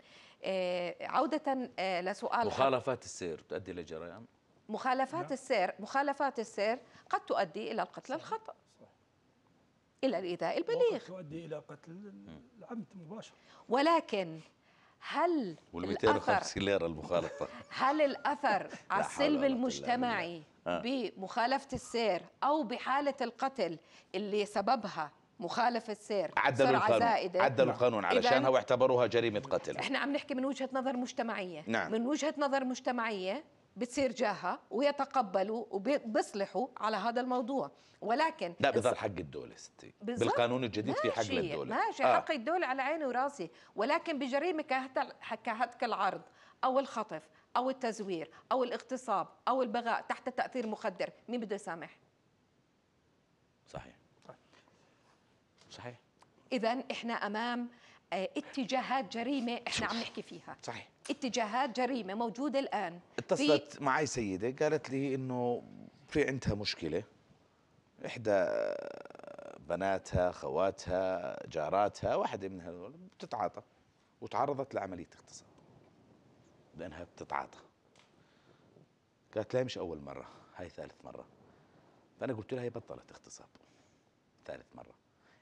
آه، عودة آه، لسؤال مخالفات السير تؤدي لجرائم مخالفات نعم. السير مخالفات السير قد تؤدي إلى القتل. إلى الإيذاء وقد البليغ تؤدي إلى قتل العمد مباشر. ولكن هل وال الأثر 250 ليرة المخالفه هل الأثر على السلم المجتمعي آه. بمخالفة السير أو بحالة القتل اللي سببها مخالفة السير؟ عدلوا سرعة القانون. زائدة. عدلوا نعم. القانون علشانها واعتبروها جريمة قتل. إحنا عم نحكي من وجهة نظر مجتمعية. نعم. من وجهة نظر مجتمعية بتصير جاهة ويتقبلوا وبيصلحوا على هذا الموضوع. ولكن لا بضل حق الدولة ستي. بالقانون الجديد في حق ماشي للدولة. ماشي. آه. حق الدولة على عيني وراسي. ولكن بجريمة كهت- كهتك العرض أو الخطف أو التزوير أو الاغتصاب أو البغاء تحت تأثير مخدر مين بده يسامح؟ صحيح. صحيح. إذا إحنا أمام آه، اتجاهات جريمة إحنا عم نحكي فيها. صحيح. اتجاهات جريمة موجودة الآن. اتصلت معي سيدة قالت لي إنه في عندها مشكلة. إحدى بناتها خواتها جاراتها واحدة من هذول بتتعاطى. وتعرضت لعملية اغتصاب. لأنها بتتعاطى. قالت لا مش أول مرة هاي ثالث مرة. فأنا قلت لها هي بطلت اغتصاب. ثالث مرة.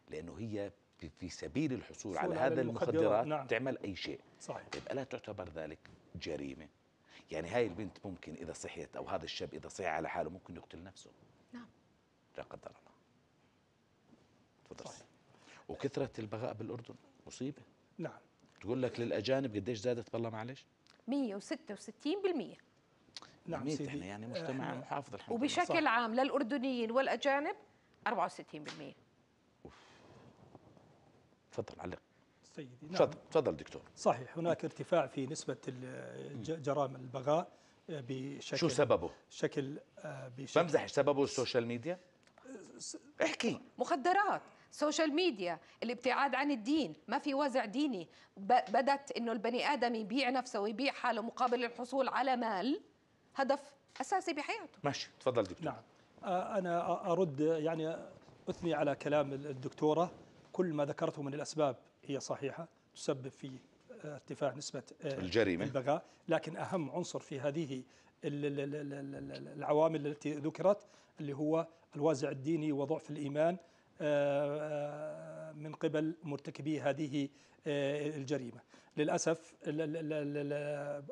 لأنه هي في- سبيل الحصول على هذا المخدرات، نعم. تعمل أي شيء. صحيح. طيب ألا تعتبر ذلك جريمة؟ يعني هاي البنت ممكن إذا صحيت أو هذا الشاب إذا صحي على حاله ممكن يقتل نفسه؟ نعم. لا قدر الله. تفضل. صحيح. وكثرة البغاء بالأردن مصيبة؟ نعم. تقول لك للأجانب قديش زادت بالله معلش؟ 166% نعم سيدي. إحنا يعني مجتمع إحنا- محافظ الحمد لله. وبشكل عام للأردنيين والأجانب 64% تفضل علق. سيدي نعم. تفضل تفضل دكتور. صحيح هناك ارتفاع في نسبة جرائم البغاء آه، بشكل شو سببه؟ شكل آه، بشكل بمزح سببه ال social media؟ احكي. مخدرات social media الابتعاد عن الدين ما في وازع ديني. ب- بدت إنه البني آدم يبيع نفسه ويبيع حاله مقابل الحصول على مال هدف أساسي بحياته. ماشي تفضل دكتور. نعم. آه، أنا أرد يعني أثني على كلام الدكتورة. كل ما ذكرته من الأسباب هي صحيحة تسبب في آه، ارتفاع نسبة آه، الجريمة. البغاء لكن أهم عنصر في هذه ال- ال- ال- ال- ال- العوامل التي ذكرت اللي هو الوازع الديني وضعف الإيمان من قبل مرتكبي هذه الجريمة للأسف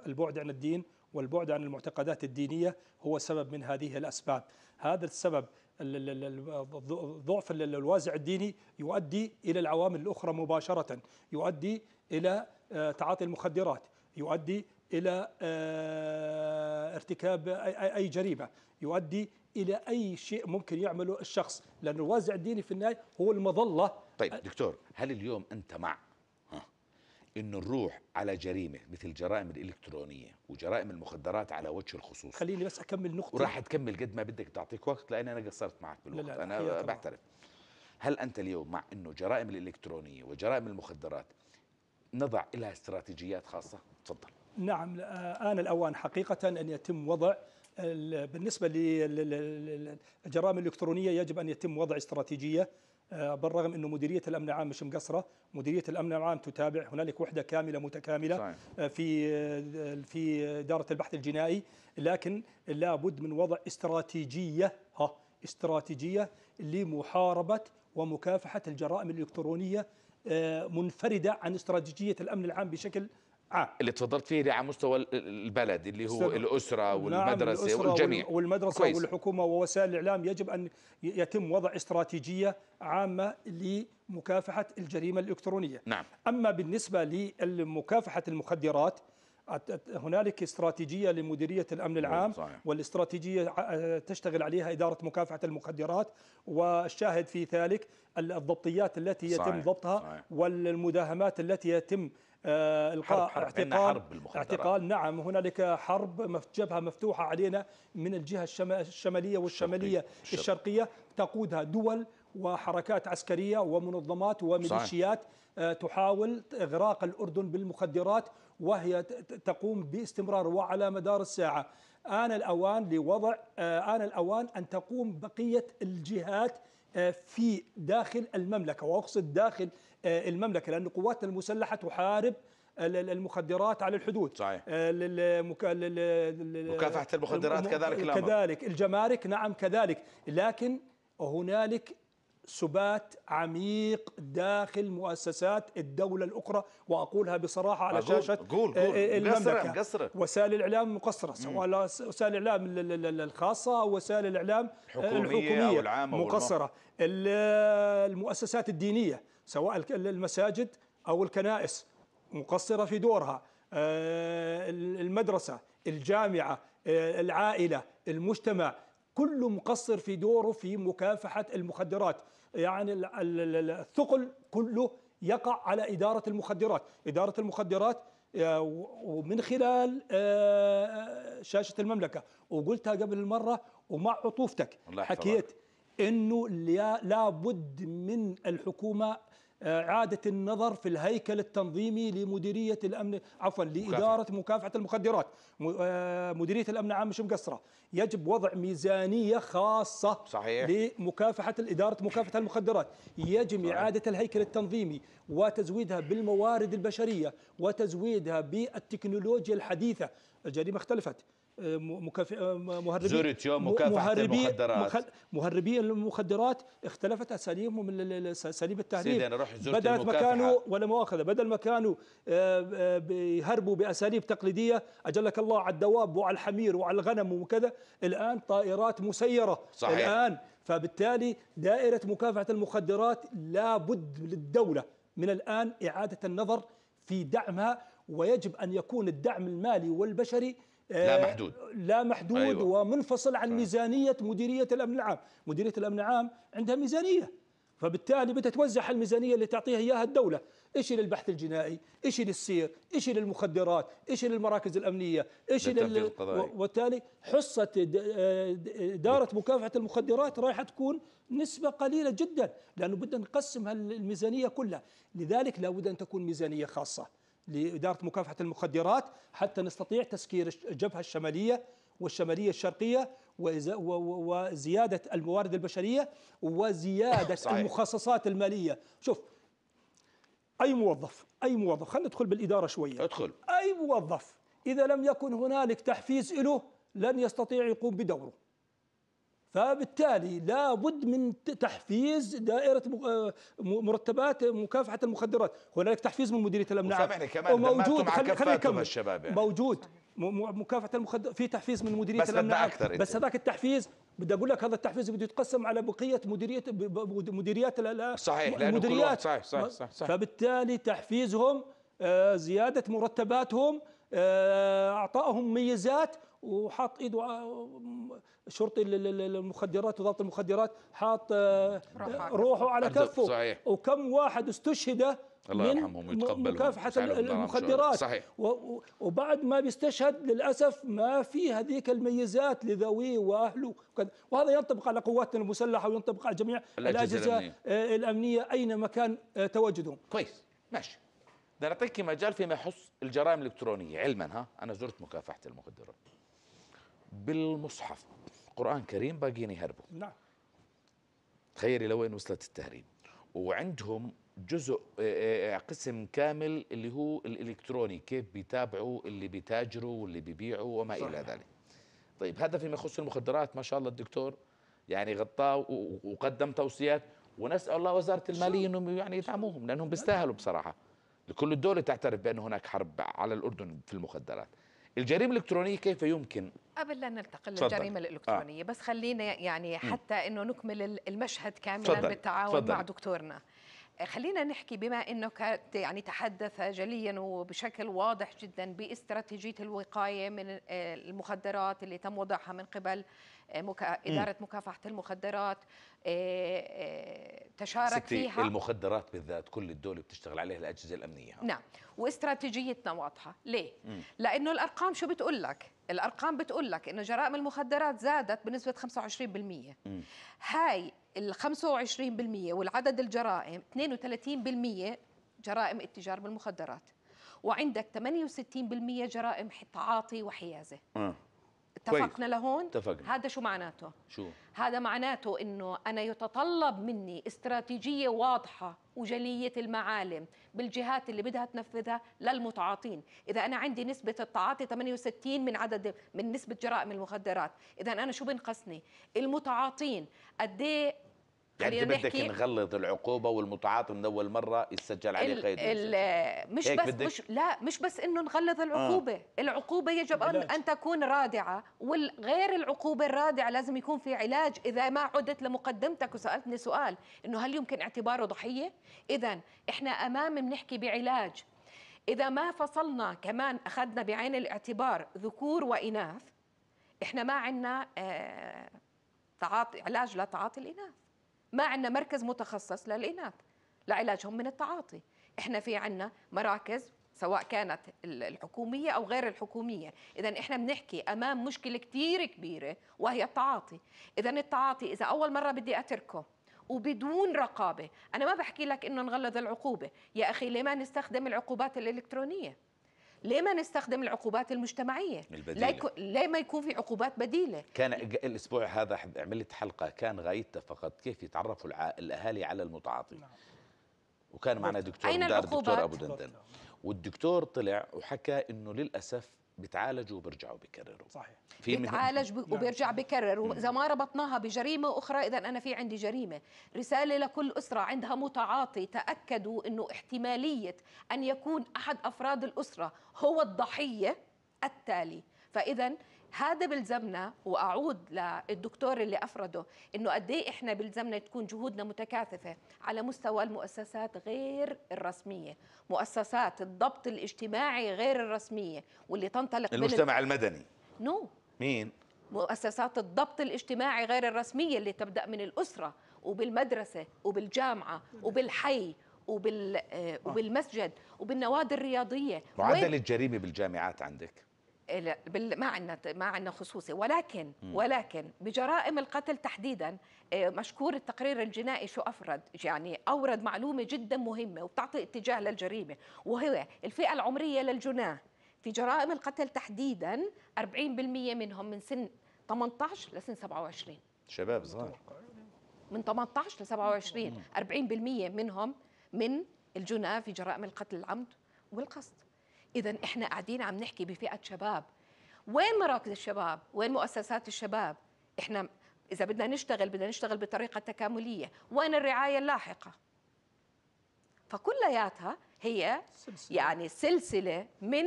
البعد عن الدين والبعد عن المعتقدات الدينية هو سبب من هذه الأسباب هذا السبب ضعف الوازع الديني يؤدي إلى العوامل الأخرى مباشرة. يؤدي إلى آه، تعاطي المخدرات. يؤدي إلى آه، ارتكاب أي جريمة. يؤدي إلى أي شيء ممكن يعمله الشخص. لأن الوازع الديني في النهاية هو المظلة. طيب دكتور هل اليوم أنت مع انه نروح على جريمة مثل الجرائم الإلكترونية وجرائم المخدرات على وجه الخصوص. خليني بس أكمل نقطة. وراح تكمل قد ما بدك تعطيك وقت لأن أنا قصرت معك بالوقت. لا لا أنا بعترف. هل أنت اليوم مع إنه جرائم الإلكترونية وجرائم المخدرات نضع لها استراتيجيات خاصة؟ تفضل. نعم آن الأوان حقيقة أن يتم وضع بالنسبة للجرائم الإلكترونية يجب أن يتم وضع استراتيجية آه، بالرغم إنه مديرية الأمن العام مش مقصرة، مديرية الأمن العام تتابع، هنالك وحدة كاملة متكاملة صحيح. آه، في آه، في إدارة البحث الجنائي، لكن لابد من وضع استراتيجية ها استراتيجية لمحاربة ومكافحة الجرائم الإلكترونية منفردة عن استراتيجية الأمن العام بشكل عام اللي تفضلت فيه على مستوى البلد اللي هو الأسرة والمدرسة نعم والجميع والمدرسة كويس. والحكومة ووسائل الإعلام يجب أن يتم وضع استراتيجية عامة لمكافحة الجريمة الإلكترونية نعم. أما بالنسبة لمكافحة المخدرات هنالك استراتيجية لمديرية الأمن العام صحيح. والاستراتيجية تشتغل عليها إدارة مكافحة المخدرات والشاهد في ذلك الضبطيات التي يتم صحيح. ضبطها صحيح. والمداهمات التي يتم آه، القاء حرب اعتقال حرب اعتقال نعم هنالك حرب جبهه مفتوحة علينا من الجهة الشمالية والشمالية الشرقية, الشرقية. تقودها دول وحركات عسكرية ومنظمات وميليشيات آه، تحاول إغراق الأردن بالمخدرات وهي تقوم باستمرار وعلى مدار الساعة. آن الأوان لوضع آه، آن الأوان أن تقوم بقية الجهات في داخل المملكة. وأقصد داخل آه، المملكة لأن قواتنا المسلحة تحارب المخدرات على الحدود. صحيح. آه، مكافحة المخدرات كذلك الأمر. كذلك. الجمارك نعم كذلك. لكن هنالك سبات عميق داخل مؤسسات الدولة الأخرى وأقولها بصراحة على شاشة قول قول. آه، المملكة. قصرة. وسائل الإعلام مقصرة سواء وسائل الإعلام الخاصة أو وسائل الإعلام الحكومية, الحكومية مقصرة. المؤسسات الدينية سواء المساجد أو الكنائس مقصرة في دورها. آه، المدرسة الجامعة آه، العائلة المجتمع كله مقصر في دوره في مكافحة المخدرات. يعني الثقل كله يقع على إدارة المخدرات. إدارة المخدرات آه، ومن خلال شاشة المملكة. وقلتها قبل المرة ومع عطوفتك. حكيت إنه لابد من الحكومة إعادة النظر في الهيكل التنظيمي لمديرية الأمن عفوا لإدارة مكافحة المخدرات. آه، مديرية الأمن العام مش مقصرة؟ يجب وضع ميزانية خاصة صحيح. لمكافحة إدارة مكافحة المخدرات. يجب صحيح. إعادة الهيكل التنظيمي وتزويدها بالموارد البشرية وتزويدها بالتكنولوجيا الحديثة. الجريمة اختلفت. مكافئ مهربي زرت يوم مكافحة المخدرات. مهربي المخدرات اختلفت أساليبهم من أساليب التهريب. سيدي أنا رحت زرت بدات ما كانوا ولا مؤاخذة بدل ما كانوا آه، آه، بيهربوا بأساليب تقليدية أجلك الله على الدواب وعلى الحمير وعلى الغنم وكذا الآن طائرات مسيرة. صحيح. الآن فبالتالي دائرة مكافحة المخدرات لابد للدولة. من الآن إعادة النظر في دعمها ويجب أن يكون الدعم المالي والبشري لا آه، محدود. لا محدود أيوة. ومنفصل عن ميزانية مديرية الأمن العام. مديرية الأمن العام عندها ميزانية فبالتالي بتتوزع الميزانية اللي تعطيها إياها الدولة. إيش للبحث الجنائي؟ إيش للسير؟ إيش للمخدرات؟ إيش للمراكز الأمنية؟ إيش لل... وبالتالي حصة آه، إدارة مكافحة المخدرات رايحة تكون نسبة قليلة جدا لأنه بدنا نقسم الميزانية كلها. لذلك لابد أن تكون ميزانية خاصة. لإدارة مكافحة المخدرات حتى نستطيع تسكير الجبهة الشمالية والشمالية الشرقية وزيادة الموارد البشرية وزيادة صحيح. المخصصات المالية. شوف أي موظف أي موظف خلينا ندخل بالإدارة شوية. ادخل. أي موظف إذا لم يكن هنالك تحفيز له لن يستطيع يقوم بدوره. فبالتالي لابد من تحفيز دائرة آه، مرتبات مكافحة المخدرات. هناك تحفيز من مديرية الامن وسامحني كمان موجود مع كفاتهم الشباب. يعني. موجود مكافحة المخدرات في تحفيز من مديرية بس أكثر بس هذاك التحفيز بدي أقول لك هذا التحفيز بده يتقسم على بقية مديريه مديريات صحيح المديريات صحيح صحيح, صحيح, صحيح. فبالتالي تحفيزهم آه، زيادة مرتباتهم اعطائهم ميزات وحاط إيده آه، شرطي المخدرات وضابط المخدرات حاط روحه على كفه. صحيح. وكم واحد استشهد الله يرحمهم ويتقبلهم. مكافحة المخدرات. صحيح. وبعد ما بيستشهد للأسف ما في هذيك الميزات لذويه وأهله وهذا ينطبق على قواتنا المسلحة وينطبق على جميع الأجهزة الأمنية, الأمنية أينما كان تواجدهم. كويس. ماشي. بدنا نعطيك مجال فيما يخص الجرائم الإلكترونية. علما ها؟ أنا زرت مكافحة المخدرات. بالمصحف قرآن كريم باقيين يهربوا. نعم. تخيلي لوين وصلت التهريب. وعندهم جزء آه، آه، قسم كامل اللي هو الإلكتروني. كيف بيتابعوا اللي بيتاجروا واللي بيبيعوا وما صحيح. إلى ذلك. طيب هذا فيما يخص المخدرات ما شاء الله الدكتور. يعني غطاه وقدم توصيات. ونسأل الله وزارة المالية إنهم يعني يدعموهم لأنهم بيستاهلوا بصراحة. لكل الدول تعترف بأن هناك حرب على الأردن في المخدرات الجريمة الإلكترونية كيف يمكن قبل لا ننتقل للجريمة الإلكترونية آه. بس خلينا يعني حتى إنه نكمل المشهد كاملا فضل. بالتعاون فضل. مع دكتورنا خلينا نحكي بما انه يعني تحدث جليا وبشكل واضح جدا باستراتيجية الوقاية من المخدرات اللي تم وضعها من قبل مكا... إدارة مكافحة المخدرات آه، آه، تشارك فيها. المخدرات بالذات كل الدول بتشتغل عليها الأجهزة الأمنية. نعم واستراتيجيتنا واضحة. ليه؟ مم. لأنه الأرقام شو بتقول لك؟ الأرقام بتقول لك إنه جرائم المخدرات زادت بنسبة 25% مم. هاي ال 25% والعدد الجرائم 32% جرائم التجار بالمخدرات وعندك 68% جرائم تعاطي وحيازة مم. اتفقنا لهون؟ اتفقنا. هذا شو معناته؟ شو؟ هذا معناته إنه أنا يتطلب مني استراتيجية واضحة وجلية المعالم بالجهات اللي بدها تنفذها للمتعاطين. إذا أنا عندي نسبة التعاطي 68 من عدد من نسبة جرائم المخدرات. إذا أنا شو بنقصني المتعاطين قد يعني بدك نغلظ العقوبة والمتعاطي من أول مرة يسجل عليه قيد مش بس بدك؟ مش لا مش بس إنه نغلظ العقوبة. آه. العقوبة يجب أن, أن تكون رادعة والغير العقوبة الرادعة لازم يكون في علاج. إذا ما عدت لمقدمتك وسألتني سؤال إنه هل يمكن اعتباره ضحية؟ إذا إحنا أمام بنحكي بعلاج. إذا ما فصلنا كمان أخذنا بعين الاعتبار ذكور وإناث إحنا ما عندنا آه تعاطي علاج لتعاطي الإناث. ما عندنا مركز متخصص للإناث. لعلاجهم من التعاطي. إحنا في عندنا مراكز سواء كانت الحكومية أو غير الحكومية. إذا إحنا بنحكي أمام مشكلة كتير كبيرة وهي التعاطي. إذا التعاطي إذا أول مرة بدي أتركه وبدون رقابة أنا ما بحكي لك إنه نغلظ العقوبة. يا أخي ليه ما نستخدم العقوبات الإلكترونية؟ ليه ما نستخدم العقوبات المجتمعية؟ البديلة. ليه ما يكون في عقوبات بديلة. كان الأسبوع هذا عملت حلقة كان غايتها فقط كيف يتعرفوا الأهالي على المتعاطي. نعم. وكان معنا دكتور أين دكتور أبو دندن. والدكتور طلع وحكى إنه للأسف بيتعالجوا وبيرجعوا بيكرروا صحيح. في بيتعالج نعم. وبيرجع بكرر واذا ما ربطناها بجريمة أخرى اذا أنا في عندي جريمة. رسالة لكل أسرة عندها متعاطي تأكدوا إنه احتمالية أن يكون أحد أفراد الأسرة هو الضحية التالي. فاذا هذا بلزمنا وأعود للدكتور اللي أفرده إنه قد إيه إحنا بلزمنا تكون جهودنا متكاثفة على مستوى المؤسسات غير الرسمية، مؤسسات الضبط الاجتماعي غير الرسمية واللي تنطلق المجتمع من المدني. نو. no. مين؟ مؤسسات الضبط الاجتماعي غير الرسمية اللي تبدأ من الأسرة وبالمدرسة وبالجامعة وبالحي وبال آه، وبالمسجد وبالنوادي الرياضية. معدل الجريمة بالجامعات عندك. ما عندنا ما عندنا خصوصي. ولكن ولكن بجرائم القتل تحديدا آه، مشكور التقرير الجنائي شو أفرد يعني أورد معلومة جدا مهمة وبتعطي اتجاه للجريمة. وهي الفئة العمرية للجناة. في جرائم القتل تحديدا 40% منهم من سن 18 لسن 27 شباب صغار. من 18 ل 27 40% منهم من الجناة في جرائم القتل العمد والقصد. اذا إحنا قاعدين عم نحكي بفئة شباب. وين مراكز الشباب؟ وين مؤسسات الشباب؟ إحنا إذا بدنا نشتغل بدنا نشتغل بطريقة تكاملية. وين الرعاية اللاحقة؟ فكلياتها هي سلسلة. يعني سلسلة من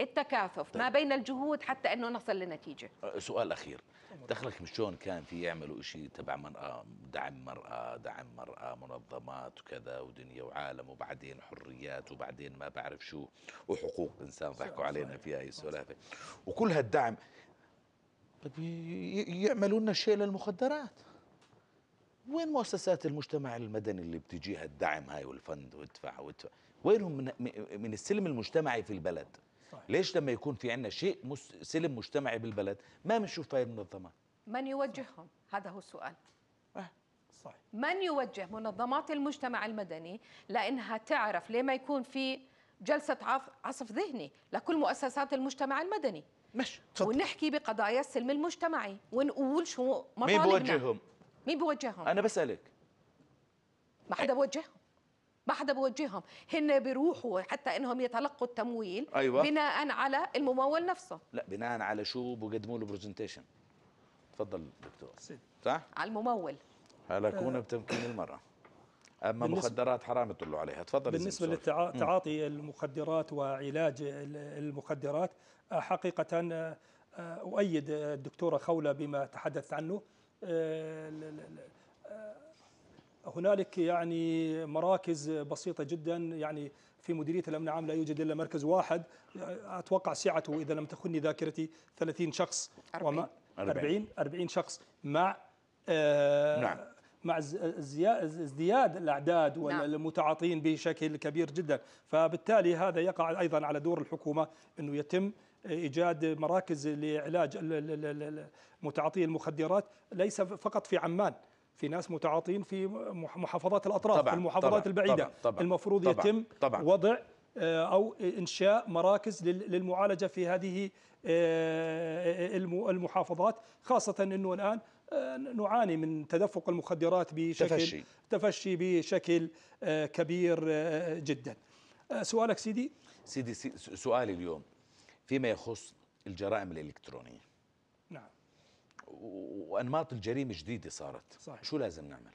التكاثف ما بين الجهود حتى إنه نصل لنتيجة. سؤال أخير. دخلك شلون كان في يعملوا شيء تبع مرأة دعم مرأة دعم مرأة منظمات وكذا ودنيا وعالم وبعدين حريات وبعدين ما بعرف شو وحقوق إنسان ضحكوا علينا في هاي السلافه وكل هالدعم طيب يعملوا لنا شيء للمخدرات. وين مؤسسات المجتمع المدني اللي بتجيها الدعم هاي والفند وادفع وادفع وينهم من من السلم المجتمعي في البلد؟ صحيح. ليش لما يكون في عندنا شيء سلم مجتمعي بالبلد؟ ما بنشوف هاي المنظمات من يوجههم؟ هذا هو السؤال. صحيح. من يوجه منظمات المجتمع المدني لإنها تعرف ليه ما يكون في جلسة عصف ذهني لكل مؤسسات المجتمع المدني؟ مش تفضل ونحكي بقضايا السلم المجتمعي ونقول شو مين مطالبنا بوجههم؟ مين بوجههم؟ أنا بسألك. ما حدا بوجههم. ما حدا بوجههم. هن بيروحوا حتى إنهم يتلقوا التمويل أيوة. بناء على الممول نفسه. لا بناء على شو بقدموا له برزنتيشن تفضل دكتور. صح؟ على الممول. هلكونا بتمكين المراه أما مخدرات حرام يطلعوا عليها. تفضل سوري. لتعاطي المخدرات وعلاج ال- المخدرات آه، حقيقة آه، آه، أؤيد الدكتورة خولة بما تحدثت عنه. هنالك يعني مراكز بسيطة جدا يعني في مديرية الأمن العام لا يوجد إلا مركز واحد أتوقع سعته إذا لم تخني ذاكرتي 30 شخص أربعين. وما أربعين. 40 40 شخص مع آه، نعم. مع ازدياد الأعداد نعم. والمتعاطين بشكل كبير جدا فبالتالي هذا يقع أيضا على دور الحكومة إنه يتم إيجاد مراكز لعلاج ال- ال- ال- ال- متعاطي المخدرات ليس فقط في عمان في ناس متعاطين في مح- محافظات الأطراف طبعاً، في المحافظات طبعاً، البعيدة طبعاً، طبعاً، المفروض طبعاً، يتم طبعاً. وضع آه، أو إنشاء مراكز لل- للمعالجة في هذه آه، الم- المحافظات خاصة إنه الآن آه، نعاني من تدفق المخدرات بشكل تفشي. تفشي بشكل كبير جدا سؤالك سيدي سيدي سي- سؤالي اليوم فيما يخص الجرائم الإلكترونية وأنماط الجريمة جديدة صارت. صحيح. شو لازم نعمل؟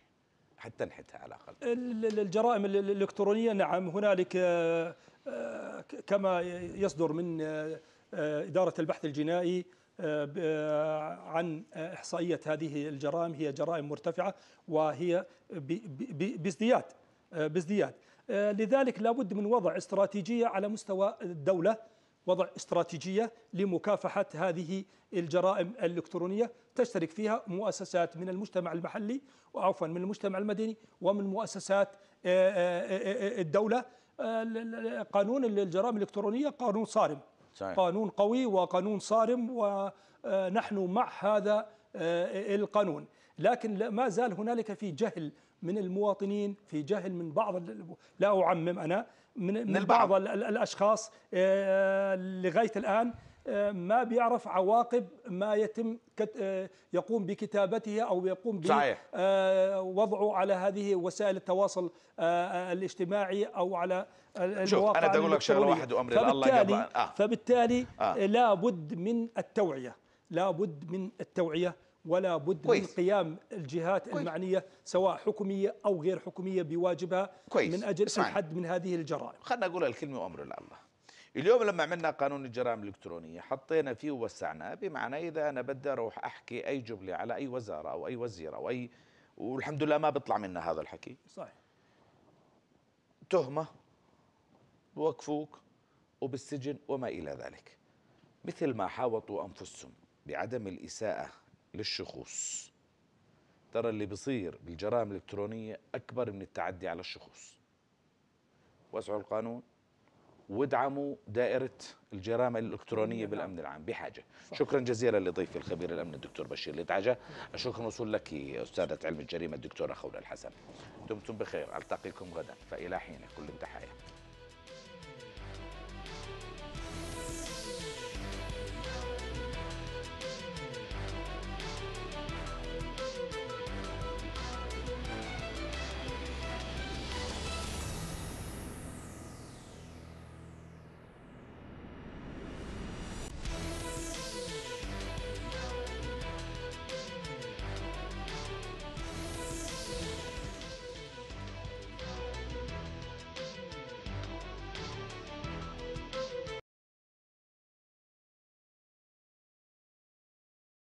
حتى نحدها على الأقل. ال- ال- الجرائم ال- الإلكترونية نعم هنالك آه، آه، كما يصدر من آه، إدارة البحث الجنائي عن إحصائية هذه الجرائم. هي جرائم مرتفعة وهي بازدياد بازدياد. لذلك لابد من وضع استراتيجية على مستوى الدولة وضع استراتيجية لمكافحة هذه الجرائم الإلكترونية تشترك فيها مؤسسات من المجتمع المحلي وعفوا من المجتمع المدني ومن مؤسسات آه، آه، آه، الدولة. آه، ال- ال- قانون الجرائم الإلكترونية قانون صارم. صحيح. قانون قوي وقانون صارم ونحن مع هذا القانون. لكن ما زال هنالك في جهل من المواطنين في جهل من بعض لا أعمم أنا من, من. بعض ال- ال- الأشخاص آه، لغاية الآن آه، ما بيعرف عواقب ما يتم آه، يقوم بكتابته أو يقوم صحيح. بوضعه على هذه وسائل التواصل الاجتماعي أو على شوف، أنا بدي أقول لك شغلة الإلكترونية. واحدة وأمري لله فبالتالي قبل- آه. فبالتالي آه. لابد من التوعية لابد من التوعية ولا بد من كويس. قيام الجهات كويس. المعنية سواء حكومية أو غير حكومية بواجبها كويس. من أجل اسمعني. الحد من هذه الجرائم خلنا نقول الكلمة وأمر لله اليوم لما عملنا قانون الجرائم الإلكترونية حطينا فيه ووسعناه بمعنى إذا أنا بدي أروح أحكي أي جملة على أي وزارة أو أي وزير أو أي والحمد لله ما بيطلع منا هذا الحكي صحيح تهمة بوقفوك وبالسجن وما إلى ذلك مثل ما حاوطوا أنفسهم بعدم الإساءة للشخوص. ترى اللي بيصير بالجرائم الإلكترونية أكبر من التعدي على الشخوص. وسعوا القانون وادعموا دائرة الجرائم الإلكترونية بالأمن العام بحاجة. شكرا جزيلا لضيفي الخبير الأمن الدكتور بشير لدعجة. الشكر موصول لك أستاذة علم الجريمة الدكتورة خولة الحسن. دمتم بخير ألتقيكم غدا فإلى حين كل تحية.